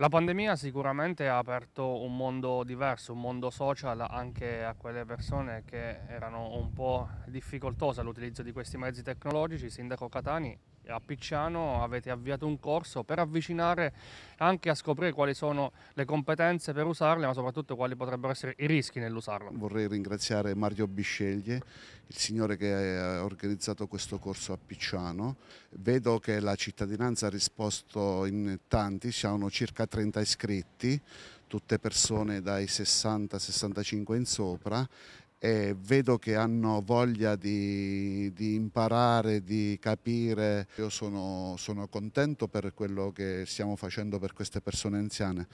La pandemia sicuramente ha aperto un mondo diverso, un mondo social anche a quelle persone che erano un po' difficoltose all'utilizzo di questi mezzi tecnologici. Sindaco Catani, a Picciano avete avviato un corso per avvicinare anche a scoprire quali sono le competenze per usarle, ma soprattutto quali potrebbero essere i rischi nell'usarlo. Vorrei ringraziare Mario Bisceglie, il signore che ha organizzato questo corso a Picciano. Vedo che la cittadinanza ha risposto in tanti, siamo circa 30 iscritti, tutte persone dai 60-65 in sopra e vedo che hanno voglia di, di imparare, di capire. Io sono, sono, contento per quello che stiamo facendo per queste persone anziane,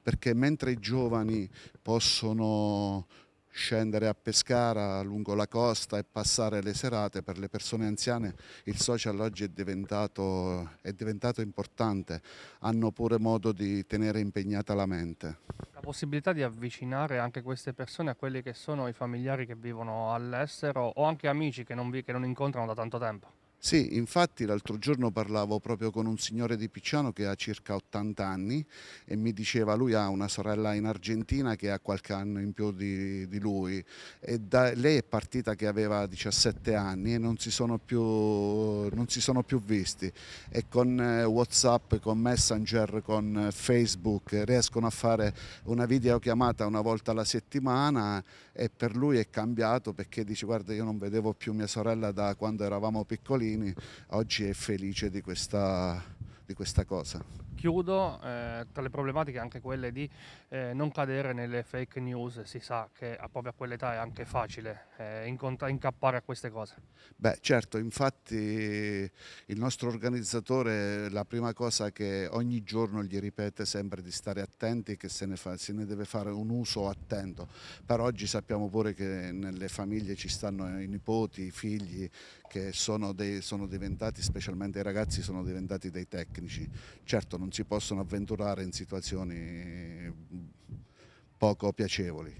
perché mentre i giovani possono scendere a Pescara lungo la costa e passare le serate per le persone anziane il social oggi è diventato, è diventato importante hanno pure modo di tenere impegnata la mente possibilità di avvicinare anche queste persone a quelli che sono i familiari che vivono all'estero o anche amici che non, vi, che non incontrano da tanto tempo sì, infatti l'altro giorno parlavo proprio con un signore di Picciano che ha circa 80 anni e mi diceva lui ha una sorella in Argentina che ha qualche anno in più di, di lui e da, lei è partita che aveva 17 anni e non si sono più, non si sono più visti. E con eh, Whatsapp, con Messenger, con Facebook riescono a fare una videochiamata una volta alla settimana e per lui è cambiato perché dice guarda io non vedevo più mia sorella da quando eravamo piccolini Pellegrini oggi è felice di questa, di questa cosa. Chiudo, eh, tra le problematiche anche quelle di eh, non cadere nelle fake news, si sa che proprio a quell'età è anche facile eh, incappare a queste cose. Beh certo, infatti il nostro organizzatore la prima cosa che ogni giorno gli ripete sempre di stare attenti che se ne, fa, se ne deve fare un uso attento, però oggi sappiamo pure che nelle famiglie ci stanno i nipoti, i figli che sono, dei, sono diventati, specialmente i ragazzi, sono diventati dei tecnici. Certo non si possono avventurare in situazioni poco piacevoli.